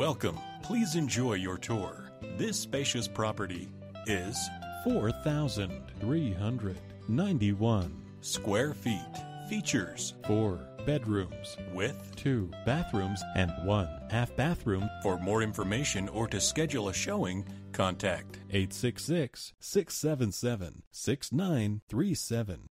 Welcome. Please enjoy your tour. This spacious property is 4,391 square feet. Features four bedrooms with two bathrooms and one half bathroom For more information or to schedule a showing, contact 866 677 6937